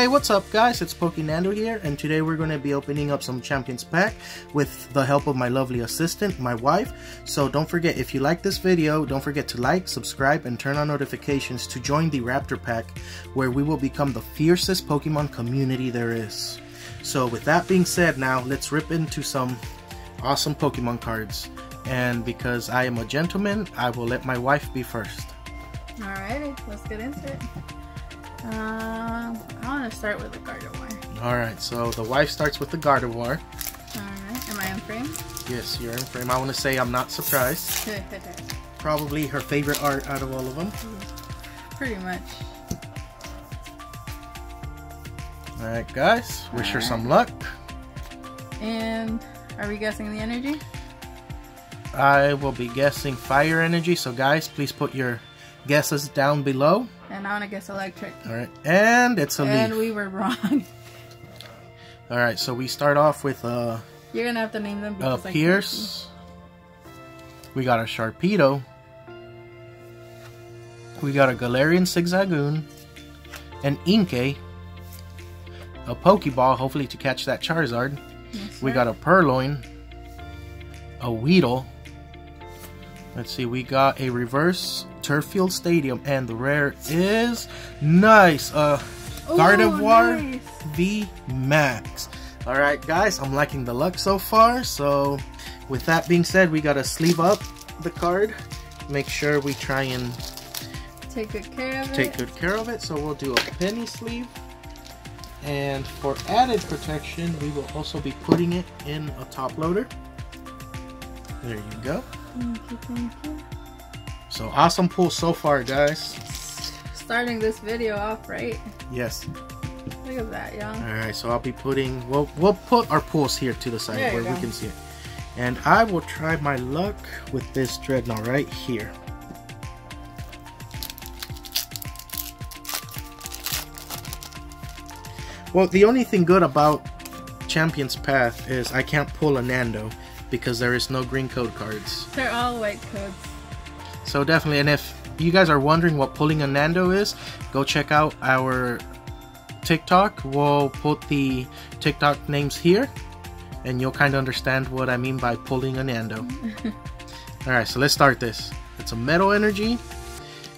Hey, what's up guys? It's Pokenando here, and today we're going to be opening up some Champions Pack with the help of my lovely assistant, my wife. So don't forget, if you like this video, don't forget to like, subscribe, and turn on notifications to join the Raptor Pack, where we will become the fiercest Pokemon community there is. So with that being said, now let's rip into some awesome Pokemon cards. And because I am a gentleman, I will let my wife be first. Alrighty, let's get into it. Um, I want to start with the Gardevoir. Alright, so the wife starts with the Gardevoir. Alright, am I in frame? Yes, you're in frame. I want to say I'm not surprised. Probably her favorite art out of all of them. Pretty much. Alright, guys. Wish all her right. some luck. And are we guessing the energy? I will be guessing fire energy. So, guys, please put your guesses down below. And I want to guess electric. Alright, and it's a and leaf. we were wrong. Alright, so we start off with uh You're gonna have to name them because uh, Piers. We got a Sharpedo. We got a Galarian Zigzagoon. An Inkay. A Pokeball, hopefully to catch that Charizard. Yes, we got a Purrloin. A Weedle. Let's see, we got a reverse Turffield Stadium, and the rare is nice. Uh, Ooh, Gardevoir nice. V Max. All right, guys, I'm liking the luck so far. So, with that being said, we gotta sleeve up the card. Make sure we try and take good care of take it. Take good care of it. So we'll do a penny sleeve. And for added protection, we will also be putting it in a top loader. There you go. Thank you, thank you. So awesome pull so far, guys. Starting this video off right. Yes. Look at that, y'all. All right, so I'll be putting. We'll we'll put our pulls here to the side where we can see it, and I will try my luck with this Drednaw right here. Well, the only thing good about Champion's Path is I can't pull a Nando because there is no green code cards. They're all white codes. So definitely, and if you guys are wondering what pulling a Nando is, go check out our TikTok. We'll put the TikTok names here, and you'll kind of understand what I mean by pulling a Nando. Alright, so let's start this. It's a Metal Energy.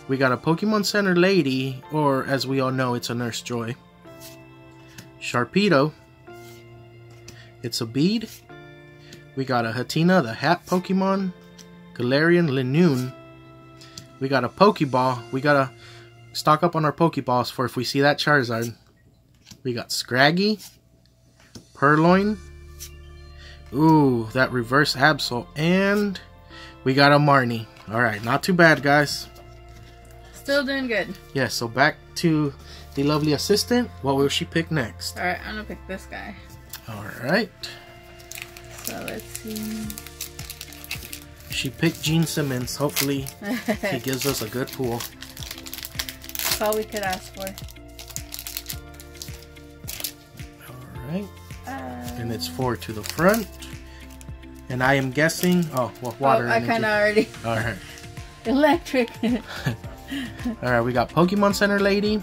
We got a Pokemon Center Lady, or as we all know, it's a Nurse Joy. Sharpedo. It's a Bead. We got a Hatenna, the Hat Pokemon. Galarian Linoone. We got a Pokeball. We gotta stock up on our Pokeballs for if we see that Charizard. We got Scraggy. Purrloin. Ooh, that reverse Absol. And we got a Marnie. Alright, not too bad, guys. Still doing good. Yeah, so back to the lovely assistant. What will she pick next? Alright, I'm gonna pick this guy. Alright. So let's see. She picked Gene Simmons. Hopefully, he gives us a good pool. That's all we could ask for. Alright. Uh, and it's four to the front. And I am guessing. Oh, well, water. Oh, I kind of already. Alright. Electric. Alright, we got Pokemon Center Lady.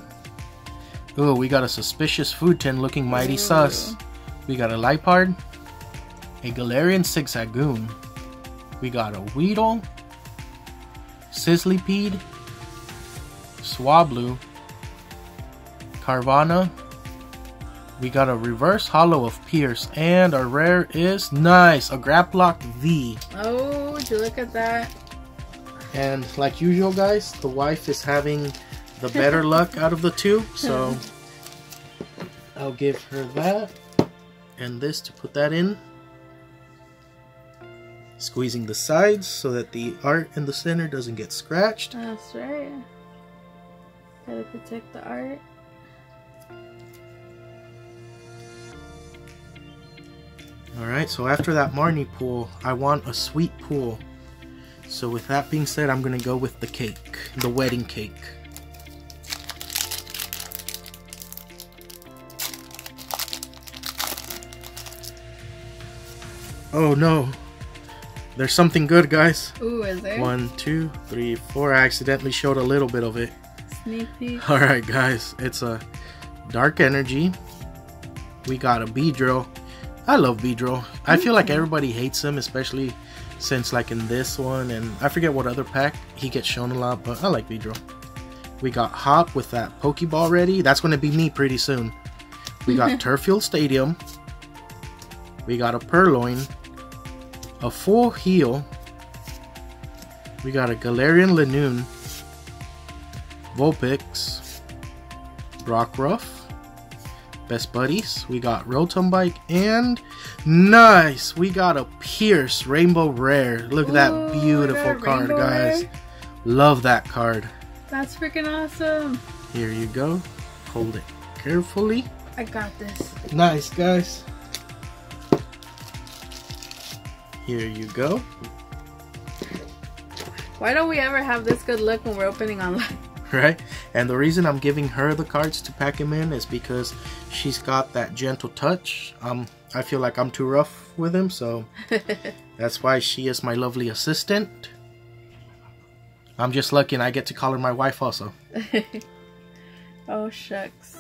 Ooh, we got a suspicious food tin looking mighty Ooh. sus. We got a Liepard a Galarian Zigzagoon. We got a Weedle, Sizzlipede, Swablu, Carvanha. We got a reverse holo of Piers, and our rare is nice, a Grapploct V. Oh, would you look at that? And like usual, guys, the wife is having the better luck out of the two, so I'll give her that and this to put that in squeezing the sides so that the art in the center doesn't get scratched. That's right. Gotta protect the art. Alright, so after that Marnie pool, I want a sweet pool. So with that being said, I'm gonna go with the cake, the wedding cake. Oh no, there's something good, guys. Ooh, is there? One, two, three, four. I accidentally showed a little bit of it. Sneak peek. Alright, guys. It's a Dark Energy. We got a Beedrill. I love Beedrill. I feel like mm-hmm. everybody hates him, especially since like in this one, and I forget what other pack he gets shown a lot, but I like Beedrill. We got Hop with that Pokeball ready. That's going to be me pretty soon. We got Turffield Stadium. We got a Purrloin. A full heal. We got a Galarian Linoone. Vulpix. Rockruff. Best Buddies. We got Rotom Bike. And nice! We got a Piers Rainbow Rare. Look at that beautiful card, Rainbow guys. Rare. Love that card. That's freaking awesome. Here you go. Hold it carefully. I got this. Nice, guys. Here you go. Why don't we ever have this good luck when we're opening online? Right? And the reason I'm giving her the cards to pack him in is because she's got that gentle touch. Um, I feel like I'm too rough with him, so that's why she is my lovely assistant. I'm just lucky and I get to call her my wife also. oh shucks.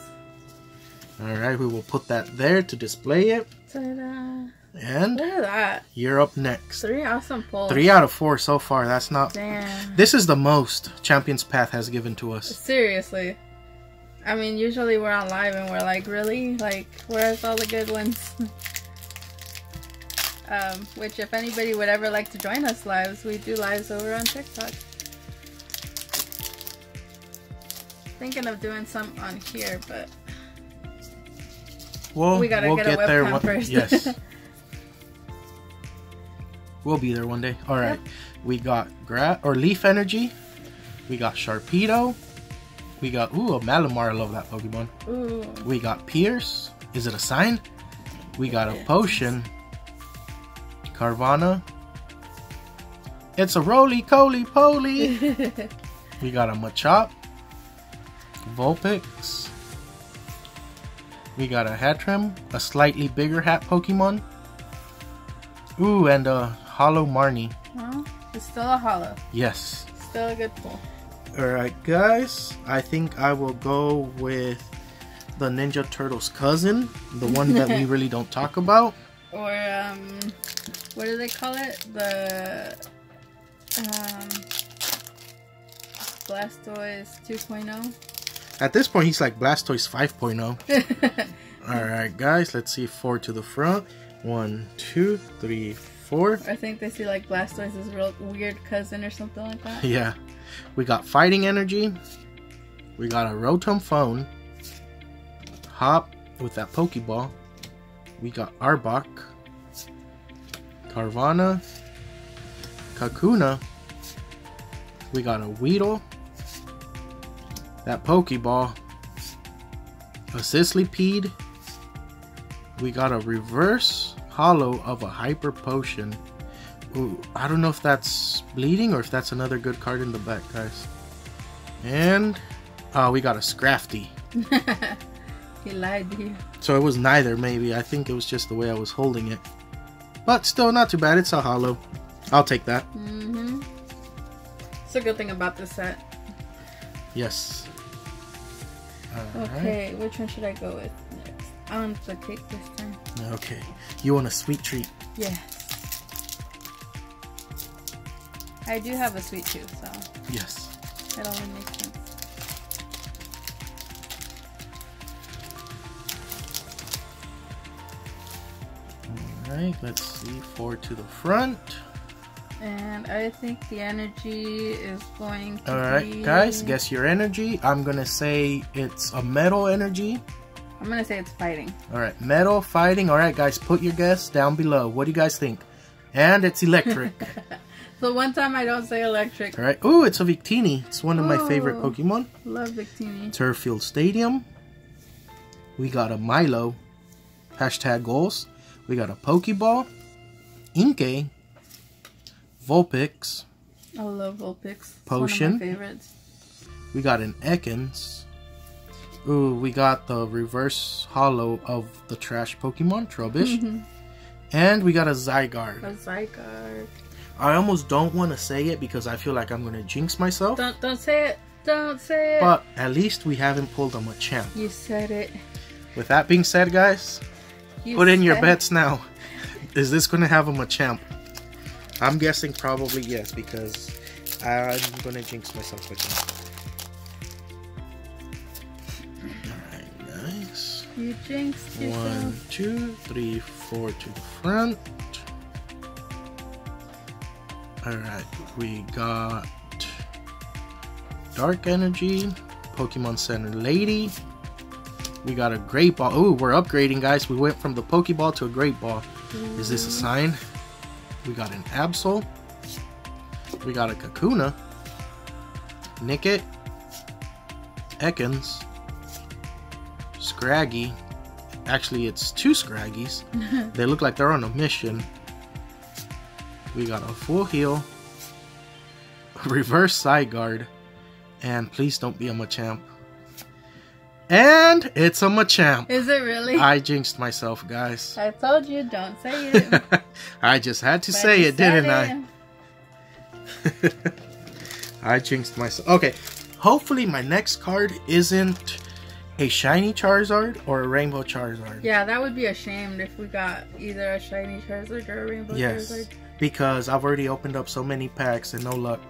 Alright, we will put that there to display it. Ta-da. And Look at that. you're up next. Three awesome pulls. Three out of four so far. That's not. Damn. This is the most Champions Path has given to us. Seriously. I mean, usually we're on live and we're like, really? Like, where's all the good ones? um, which, if anybody would ever like to join us lives, we do lives over on TikTok. Thinking of doing some on here, but Well, We gotta we'll get a get there one. first. Yes. we'll be there one day. All right. Yep. We got gra or leaf energy. We got Sharpedo. We got ooh a Malamar. I love that Pokemon. ooh, We got Piers. Is it a sign? We got a potion. Carvanha. It's a roly poly poly. we got a Machop. Vulpix. We got a Hattrem, a slightly bigger hat Pokemon. Ooh, and a Holo Marnie. well, it's still a holo. Yes. Still a good pull. Alright, guys. I think I will go with the Ninja Turtles cousin, the one that we really don't talk about. Or, um, what do they call it? The, um, Blastoise oh? 2.0. At this point, he's like Blastoise 5.0. Alright, guys. Let's see. Four to the front. One, two, three, four. I think they see like Blastoise's real weird cousin or something like that. Yeah. We got Fighting Energy. We got a Rotom Phone. Hop with that Pokeball. We got Arbok. Carvanha. Kakuna. We got a Weedle. That Pokeball. A Sizzlipede. We got a reverse holo of a Hyper Potion. Ooh, I don't know if that's bleeding or if that's another good card in the back, guys. And uh, we got a Scrafty. he lied to you. So it was neither, maybe. I think it was just the way I was holding it. But still, not too bad. It's a holo. I'll take that. Mm-hmm. It's a good thing about this set. Yes. Alright. Okay, which one should I go with? Um, I want the cake this time. Okay. You want a sweet treat? Yes. I do have a sweet tooth, so Yes. it only makes sense. Alright, let's see. Four to the front. And I think the energy is going to Alright, be... guys, guess your energy. I'm gonna say it's a metal energy. I'm gonna say it's fighting. Alright, metal fighting. Alright, guys, put your guess down below. What do you guys think? And it's electric. So one time I don't say electric. Alright, ooh, it's a Victini. It's one of my favorite. Pokemon. Love Victini. Turffield Stadium. We got a Milo. Hashtag goals. We got a Pokeball. Inkay. Vulpix. I love Vulpix. Potion. One of my favorites. We got an Ekans. Ooh, we got the reverse holo of the trash Pokemon, Trubbish. Mm-hmm. and we got a Zygarde. A Zygarde. I almost don't want to say it because I feel like I'm going to jinx myself. Don't don't say it. don't say it. But at least we haven't pulled a Machamp. You said it. With that being said, guys, You put in your bets now. Is this going to have a Machamp? I'm guessing probably yes because I'm going to jinx myself with You jinxed yourself. One, two, three, four to the front. Alright, we got Dark Energy, Pokemon Center Lady. We got a Great Ball. Oh, we're upgrading, guys. We went from the Pokeball to a Great Ball. Is this a sign? We got an Absol. We got a Kakuna. Nickit. Ekans. Scraggy. Actually, it's two Scraggies. they look like they're on a mission. We got a full heal. Reverse side guard. And please don't be a Machamp. And it's a Machamp. Is it really? I jinxed myself, guys. I told you, don't say it. I just had to But say it, didn't said I? I jinxed myself. Okay, hopefully my next card isn't a shiny Charizard or a rainbow Charizard. Yeah, that would be a shame if we got either a shiny Charizard or a rainbow Yes, Charizard. because I've already opened up so many packs and no luck.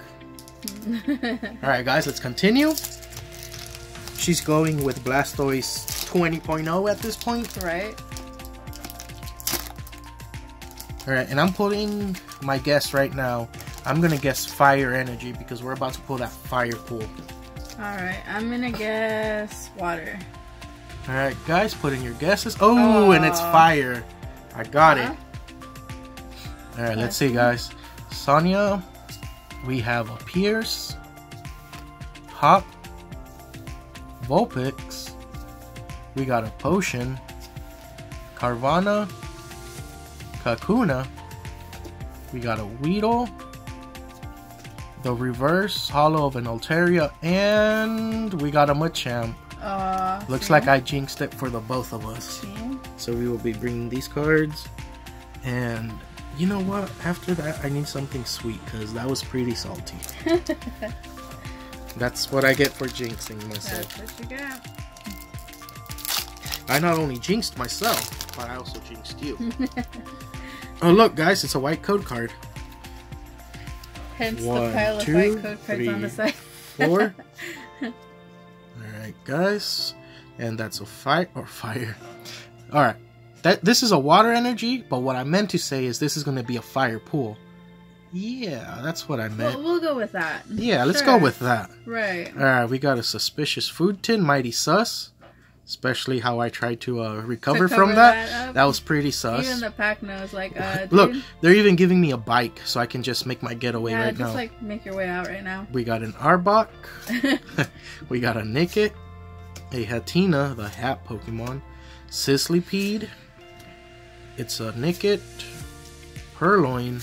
Alright, guys, let's continue. She's going with Blastoise 20.0 at this point. right? Alright, and I'm putting my guess right now. I'm gonna guess Fire Energy because we're about to pull that Fire Pool. Alright, I'm gonna guess water. Alright, guys, put in your guesses. Oh, and it's oh. fire. I got Huh? it. Alright, let's see, guys. Sonia, we have a Piers, Hop, Vulpix, we got a Potion, Carvanha, Kakuna, we got a Weedle, the Reverse Hollow of an Altaria, and we got a Machamp. Uh, Looks see? like I jinxed it for the both of us. See? So we will be bringing these cards. And you know what? After that, I need something sweet because that was pretty salty. That's what I get for jinxing myself. That's what you got. I not only jinxed myself, but I also jinxed you. oh, look, guys, it's a white code card. Hence One, the pile of two, white code cards on the three, side. Four. Alright, guys. And that's a fire or fire. Alright. That this is a water energy, but what I meant to say is this is gonna be a fire pool. Yeah, that's what I meant. We'll, we'll go with that. Yeah, let's go with that. Right. Alright, we got a suspicious food tin, mighty sus. Especially how I tried to uh, recover To from that. that. That was pretty sus. Even the pack knows, like, uh, Look, they're even giving me a bike so I can just make my getaway yeah, right just now. like make your way out right now. We got an Arbok. we got a Nickit, a Hatenna, the hat Pokemon, Sizzlipede. It's a Nickit, Purrloin.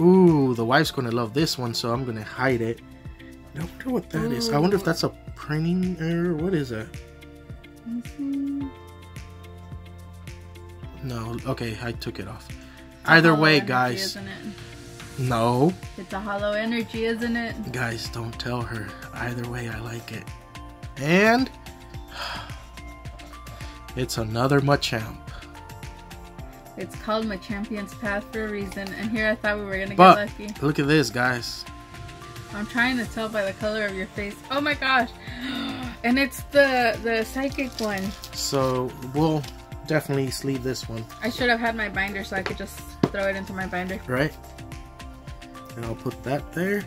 Ooh, the wife's gonna love this one, so I'm gonna hide it. I don't know what that is. I wonder if that's a printing error. What is that? Mhm. No, okay, I took it off. Either way, energy, guys. No, It's a holo energy, isn't it? guys, don't tell her. Either way, I like it. And it's another Machamp. It's called my champion's path for a reason, and here I thought we were gonna But get lucky. look at this, guys. I'm trying to tell by the color of your face. Oh my gosh! And it's the the psychic one. So we'll definitely sleeve this one, I should have had my binder so I could just throw it into my binder. right? And I'll put that there.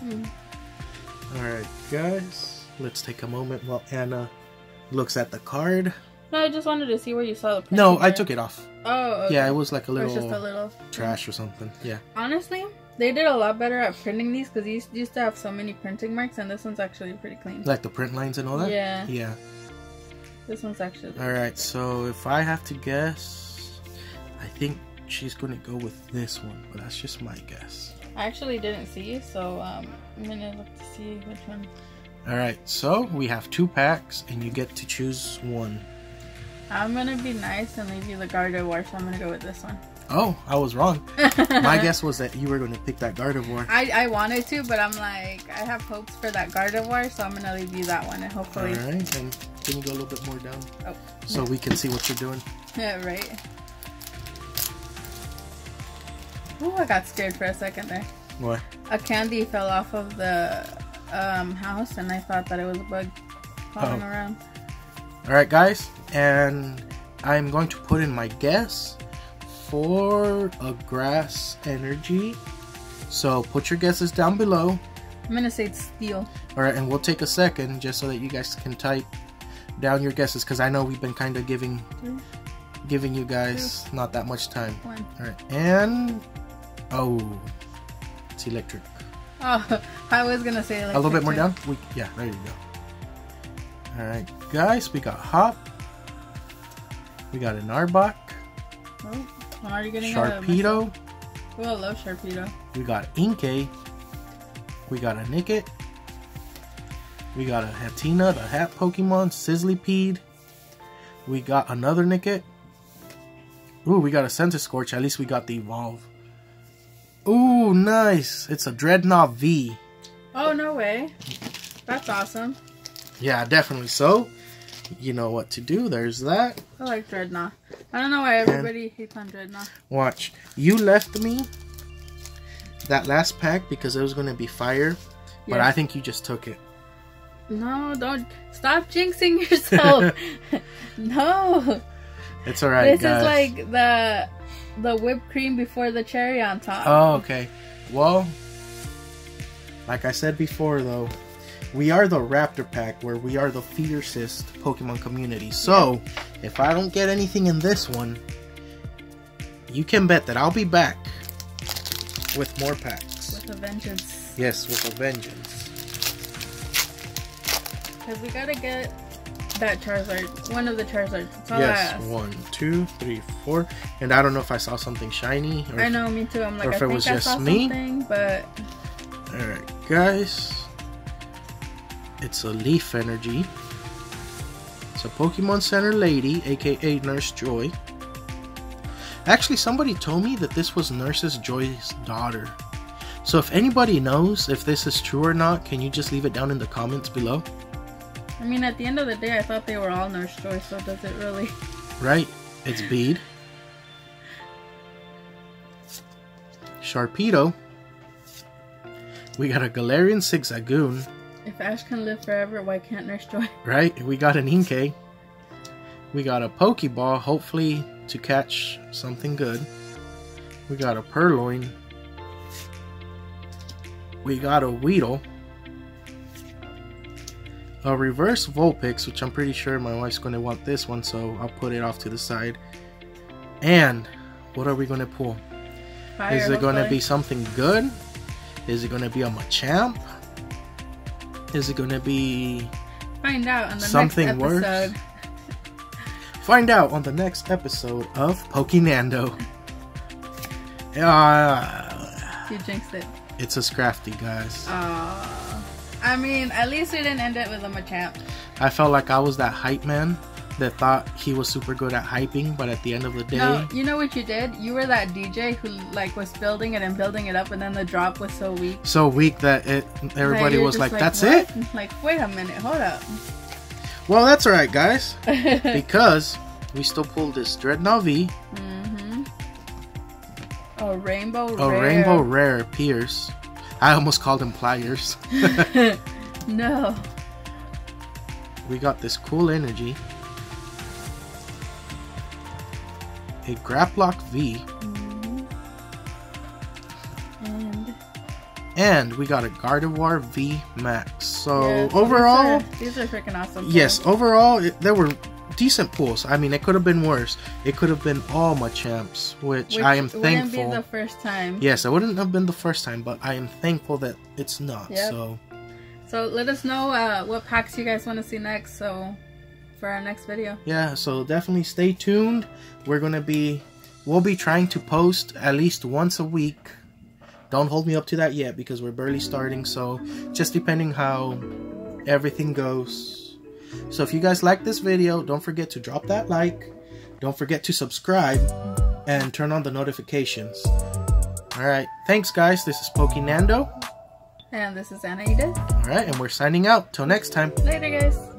Hmm. Alright, guys. Let's take a moment while Anna looks at the card. No, I just wanted to see where you saw the. No, I took it off. Oh, okay. Yeah, it was like a little, just a little. trash or something. Yeah. Honestly, they did a lot better at printing these because these used to have so many printing marks, and this one's actually pretty clean. Like the print lines and all that? Yeah. Yeah. This one's actually. Alright, so if I have to guess, I think she's gonna go with this one, but that's just my guess. I actually didn't see, so um, I'm gonna look to see which one. Alright, so we have two packs, and you get to choose one. I'm gonna be nice and leave you the Gardevoir, so I'm gonna go with this one. Oh, I was wrong. My guess was that you were going to pick that Gardevoir. I, I wanted to, but I'm like, I have hopes for that Gardevoir, so I'm going to leave you that one and hopefully. All right, and can you go a little bit more down? Oh. So we can see what you're doing. Yeah, right. Ooh, I got scared for a second there. What? A candy fell off of the um, house, and I thought that it was a bug falling oh. around. All right, guys, and I'm going to put in my guess for a grass energy. So put your guesses down below. I'm gonna say it's steel. All right, and we'll take a second just so that you guys can type down your guesses because I know we've been kind of giving Two. giving you guys Two. not that much time. One. All right, and oh, it's electric. Oh, I was gonna say electric. A little bit more down. We, yeah, there you go. All right, guys, we got Hop. We got an Arbok. Oh, I'm already getting Sharpedo. Oh, I love Sharpedo. We got Inkay. We got a Nickit. We got a Hatenna, the hat Pokemon, Sizzlipede. We got another Nickit. Ooh, we got a Centiskorch. At least we got the Evolve. Ooh, nice. It's a Drednaw V. Oh, no way. That's awesome. Yeah, definitely so. You know what to do. There's that. I like Drednaw. I don't know why everybody and hates on Drednaw. Watch. You left me that last pack because it was going to be fire. But I think you just took it. No, don't stop jinxing yourself. no. It's all right. This guys. is like the the whipped cream before the cherry on top. Oh, okay. Well, like I said before, though, we are the Raptor Pack, where we are the fiercest Pokemon community. So, if I don't get anything in this one, you can bet that I'll be back with more packs. With a vengeance. Yes, with a vengeance. Because we gotta get that Charizard, one of the Charizards. yes, one, two, three, four. And I don't know if I saw something shiny. I know, me too. I'm like, or if I it was just me. But all right, guys, it's a Leaf Energy. It's a Pokemon Center lady, aka Nurse Joy. Actually, somebody told me that this was Nurse's Joy's daughter. So if anybody knows if this is true or not, can you just leave it down in the comments below? I mean, at the end of the day, I thought they were all Nurse Joy, so does it really? Right. It's Bead. Sharpedo. We got a Galarian Zigzagoon. If Ash can live forever, why can't Nurse Joy? Right. We got an Inkay. We got a Pokeball, hopefully to catch something good. We got a Purrloin. We got a Weedle a reverse Vulpix, which I'm pretty sure my wife's going to want this one, so I'll put it off to the side. And what are we going to pull? Fire, Is it going to be something good? Is it going to be a Machamp? Is it going to be find out on the something worse? find out on the next episode of Pokenando. Uh, you jinxed it. It's a Scrafty, guys. Aww. I mean, at least we didn't end it with a Machamp. I felt like I was that hype man that thought he was super good at hyping, but at the end of the day, no, you know what you did? You were that DJ who like was building it and building it up, and then the drop was so weak, so weak that it everybody was like, like, "That's what? it." Like, wait a minute, hold up. Well, that's all right, guys, because we still pulled this Drednaw V. Mm-hmm. A rainbow. A rare. rainbow rare Piers. I almost called him pliers. no. We got this cool energy. A Grapploct V. Mm-hmm. And and we got a Gardevoir V Max. So yeah, overall, these are, are freaking awesome. Yes, overall, it, there were decent pools. I mean, it could have been worse. It could have been all Machamps, which, which I am thankful. Wouldn't be the first time. Yes, it wouldn't have been the first time, but I am thankful that it's not. Yep. So. So let us know uh, what packs you guys want to see next. So for our next video. Yeah. So definitely stay tuned. We're gonna be, we'll be trying to post at least once a week. Don't hold me up to that yet because we're barely starting. So just depending how everything goes so if you guys like this video, don't forget to drop that like. Don't forget to subscribe. and turn on the notifications. Alright, thanks guys. This is Pokey Nando. And this is Anna Edith. Alright, and we're signing out. Till next time. Later, guys.